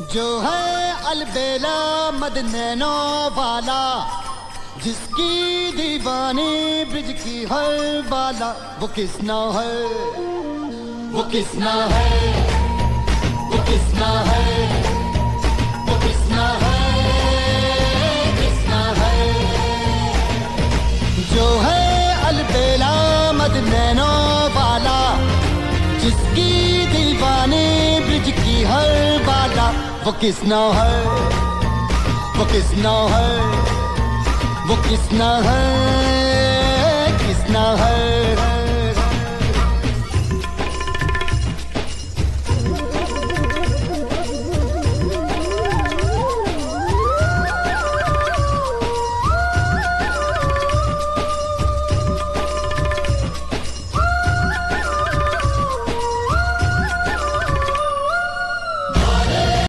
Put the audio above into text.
जो है अलबेला मद नैनो वाला, जिसकी दीवानी ब्रिज की हर बाला। वो किसना है? वो किसना है? वो किसना है? वो किसना है? किसना है? जो है अलबेला मद नैनो वाला, जिसकी वो किसना है? वो किसना है? वो किसना है? किसना है?